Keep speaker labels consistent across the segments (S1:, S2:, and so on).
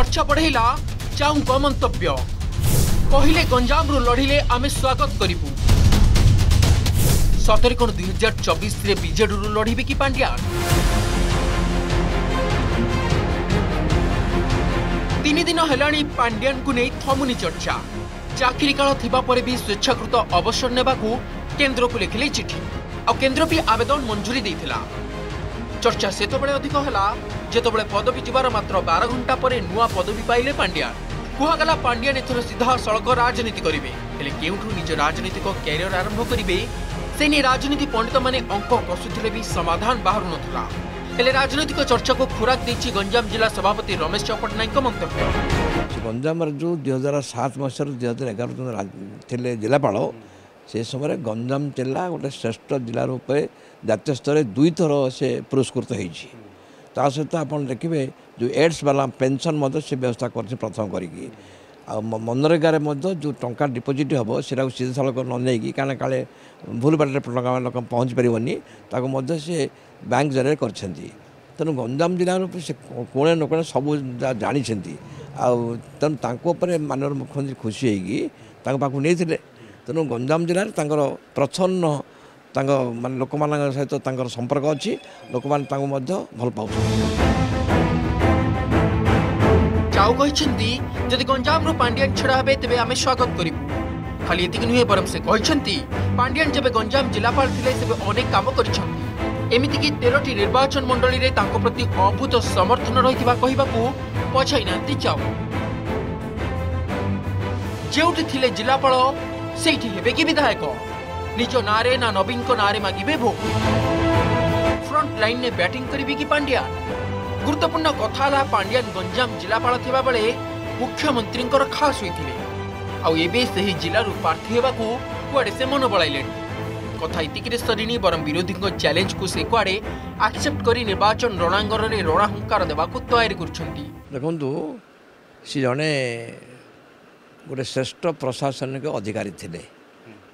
S1: ଚର୍ଚ୍ଚା ବଢ଼େଇଲା ଚାଉଙ୍କ ମନ୍ତବ୍ୟ କହିଲେ ଗଞ୍ଜାମରୁ ଲଢ଼ିଲେ ଆମେ ସ୍ୱାଗତ କରିବୁ ସତରେ କ'ଣ ଦୁଇ ହଜାର ଚବିଶରେ ବିଜେଡିରୁ ଲଢ଼ିବେ କି ପାଣ୍ଡିଆନ ତିନି ଦିନ ହେଲାଣି ପାଣ୍ଡିଆନଙ୍କୁ ନେଇ ଥମୁନି ଚର୍ଚ୍ଚା ଚାକିରି କାଳ ଥିବା ପରେ ବି ସ୍ୱେଚ୍ଛାକୃତ ଅବସର ନେବାକୁ କେନ୍ଦ୍ରକୁ ଲେଖିଲେ ଚିଠି ଆଉ କେନ୍ଦ୍ର ବି ଆବେଦନ ମଞ୍ଜୁରୀ ଦେଇଥିଲା ଚର୍ଚ୍ଚା ସେତେବେଳେ ଅଧିକ ହେଲା যেতবে পদবী যার মাত্র বার ঘণ্টা পরে নূয়া পদবী পাইলে পাণ্ডিয়ান কুহগলা পাণ্ডিয়ান এথর সিধা সড়ক রাজনীতি করবে হলে কেউঠু নিজ রাজনৈতিক ক্যারিয়র আরম্ভ করবে সে নিয়ে রাজনীতি পণ্ডিত মানে অঙ্ক কষুলে বি সমাধান বাহু নথিলা ହେଲେ ରାଜନୈତିକ ଚର୍ଚ୍ଚାକୁ ଖୋରାକ ଦେଇଛି ଗଞ୍ଜାମ ଜିଲ୍ଲା ସଭାପତି ରମେଶ ପଟ୍ଟନାୟକଙ୍କ ମନ୍ତବ୍ୟ
S2: ଗଞ୍ଜାମରେ ଯେଉଁ ଦୁଇ ହଜାର ସାତ ମସିହାରୁ ଦୁଇ ହଜାର ଏଗାର ପର୍ଯ୍ୟନ୍ତ ଥିଲେ ଜିଲ୍ଲାପାଳ ସେ ସମୟରେ ଗଞ୍ଜାମ ଜିଲ୍ଲା ଗୋଟେ ଶ୍ରେଷ୍ଠ ଜିଲ୍ଲା ରୂପେ ଜାତୀୟ ସ୍ତରରେ ଦୁଇଥର ସେ ପୁରସ୍କୃତ ହେଇଛି ତା ସହିତ ଆପଣ ଦେଖିବେ ଯେଉଁ ଏଡ୍ସ ବାଲା ପେନ୍ସନ୍ ମଧ୍ୟ ସେ ବ୍ୟବସ୍ଥା କରିଛି ପ୍ରଥମ କରିକି ଆଉ ମନରେଗାରେ ମଧ୍ୟ ଯେଉଁ ଟଙ୍କା ଡିପୋଜିଟ୍ ହେବ ସେଟାକୁ ସିଧାସଳଖ ନ ନେଇକି କାରଣ କାଳେ ଭୁଲ ବାଟରେ ଟଙ୍କା ଲୋକ ପହଞ୍ଚି ପାରିବନି ତାକୁ ମଧ୍ୟ ସେ ବ୍ୟାଙ୍କ ଜରିଆରେ କରିଛନ୍ତି ତେଣୁ ଗଞ୍ଜାମ ଜିଲ୍ଲାର ସେ କୋଣେ ନକୋଣେ ସବୁ ଜାଣିଛନ୍ତି ଆଉ ତେଣୁ ତାଙ୍କ ଉପରେ ମାନ୍ୟବର ମୁଖ୍ୟମନ୍ତ୍ରୀ ଖୁସି ହେଇକି ତାଙ୍କ ପାଖକୁ ନେଇଥିଲେ ତେଣୁ ଗଞ୍ଜାମ ଜିଲ୍ଲାରେ ତାଙ୍କର ପ୍ରଚ୍ଛନ୍ନ ତାଙ୍କ ମାନେ ଲୋକମାନଙ୍କ ସହିତ ତାଙ୍କର ସମ୍ପର୍କ ଅଛି ଲୋକମାନେ ତାଙ୍କୁ ମଧ୍ୟ ଭଲ ପାଉଛନ୍ତି
S1: ଚାଉ କହିଛନ୍ତି ଯଦି ଗଞ୍ଜାମରୁ ପାଣ୍ଡିଆନ ଛିଡ଼ା ହେବେ ତେବେ ଆମେ ସ୍ୱାଗତ କରିବୁ ଖାଲି ଏତିକି ନୁହେଁ ବରଂ ସେ କହିଛନ୍ତି ପାଣ୍ଡିଆନ ଯେବେ ଗଞ୍ଜାମ ଜିଲ୍ଲାପାଳ ଥିଲେ ସେବେ ଅନେକ କାମ କରିଛନ୍ତି ଏମିତିକି ତେରଟି ନିର୍ବାଚନ ମଣ୍ଡଳୀରେ ତାଙ୍କ ପ୍ରତି ଅଭୂତ ସମର୍ଥନ ରହିଥିବା କହିବାକୁ ପଛାଇ ନାହାନ୍ତି ଚାଉ ଯେଉଁଠି ଥିଲେ ଜିଲ୍ଲାପାଳ ସେଇଠି ହେବେ କି ବିଧାୟକ ନିଜ ନାଁରେ ନା ନବୀନଙ୍କ ନାଁରେ ମାଗିବେ ଭୋଟ୍ ଫ୍ରଣ୍ଟ ଲାଇନ୍ରେ ବ୍ୟାଟିଂ କରିବେ କି ପାଣ୍ଡିଆନ୍ ଗୁରୁତ୍ୱପୂର୍ଣ୍ଣ କଥା ହେଲା ପାଣ୍ଡିଆନ୍ ଗଞ୍ଜାମ ଜିଲ୍ଲାପାଳ ଥିବାବେଳେ ମୁଖ୍ୟମନ୍ତ୍ରୀଙ୍କର ଖାସ୍ ହୋଇଥିଲେ ଆଉ ଏବେ ସେହି ଜିଲ୍ଲାରୁ ପ୍ରାର୍ଥୀ ହେବାକୁ କୁଆଡ଼େ ସେ ମନ ବଳାଇଲେଣି କଥା ଏତିକିରେ ସରିନି ବରଂ ବିରୋଧୀଙ୍କ ଚ୍ୟାଲେଞ୍ଜକୁ ସେ କୁଆଡ଼େ ଆକ୍ସେପ୍ଟ କରି ନିର୍ବାଚନ ରଣାଙ୍ଗରରେ ରଣାହୁଙ୍କାର ଦେବାକୁ ତୟାରି କରୁଛନ୍ତି
S2: ଦେଖନ୍ତୁ ସେ ଜଣେ ଗୋଟେ ଶ୍ରେଷ୍ଠ ପ୍ରଶାସନିକ ଅଧିକାରୀ ଥିଲେ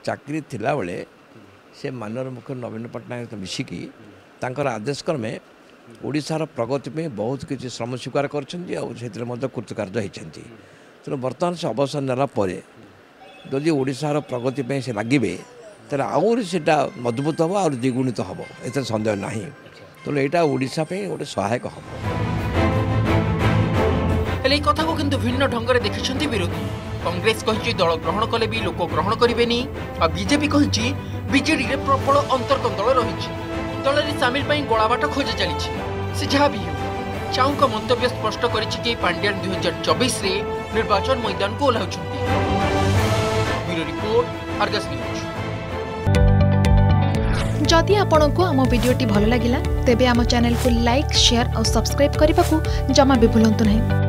S2: ଚାକିରି ଥିଲାବେଳେ ସେ ମାନ୍ୟର ମୁଖ୍ୟ ନବୀନ ପଟ୍ଟନାୟକ ମିଶିକି ତାଙ୍କର ଆଦେଶ କ୍ରମେ ଓଡ଼ିଶାର ପ୍ରଗତି ପାଇଁ ବହୁତ କିଛି ଶ୍ରମ ସ୍ୱୀକାର କରିଛନ୍ତି ଆଉ ସେଥିରେ ମଧ୍ୟ କୃତକାର୍ଯ୍ୟ ହୋଇଛନ୍ତି ତେଣୁ ବର୍ତ୍ତମାନ ସେ ଅବସର ନେଲା ପରେ ଯଦି ଓଡ଼ିଶାର ପ୍ରଗତି ପାଇଁ ସେ ଲାଗିବେ ତାହେଲେ ଆହୁରି ସେଇଟା ମଜବୁତ ହେବ ଆହୁରି ଦ୍ୱିଗୁଣିତ ହେବ ଏଥିରେ ସନ୍ଦେହ ନାହିଁ ତେଣୁ ଏଇଟା ଓଡ଼ିଶା ପାଇଁ ଗୋଟେ ସହାୟକ ହେବ
S1: ହେଲେ এই কথাকে কিন্তু ভিন্ন ঢঙ্গরে দেখিছেন বিরোধী কংগ্রেস কী দল গ্রহণ কলে বি লোক গ্রহণ করবে আর বিজেপি কী বিজেডিরে প্রবল অন্তর্গত দল রয়েছে দলের সামিল পাই গোলাবাট খোঁজা চালিছে সে যা বি চাউঙ্ক মন্তব্য স্পষ্ট করেছে যে পাণ্ডিয়ান দুই হাজার চবিশে নির্বাচন ময়দানকু ওহ্লাউছেন ব্যুরো
S3: আর্গস নিউজ যদি আপনার আমার ভিডিওটি ভাল লাগিলা তেবে আমার চ্যানেলকে লাইক শেয়ার ও সবসক্রাইব করা জমা বি ভুলতু না